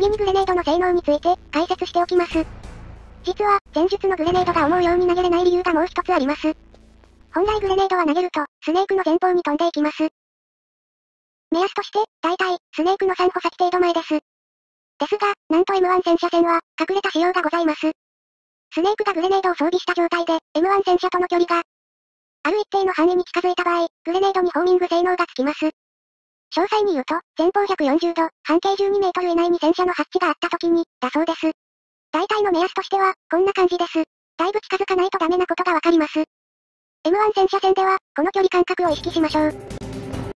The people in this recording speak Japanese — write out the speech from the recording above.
次にグレネードの性能について、解説しておきます。実は、前述のグレネードが思うように投げれない理由がもう一つあります。本来グレネードは投げると、スネークの前方に飛んでいきます。目安として、大体、スネークの3歩先程度前です。ですが、なんと M1 戦車戦は、隠れた仕様がございます。スネークがグレネードを装備した状態で、M1 戦車との距離が、ある一定の範囲に近づいた場合、グレネードにホーミング性能がつきます。詳細に言うと、前方140度、半径12メートル以内に戦車のハッチがあった時に、だそうです。大体の目安としては、こんな感じです。だいぶ近づかないとダメなことがわかります。M1 戦車戦では、この距離感覚を意識しましょう。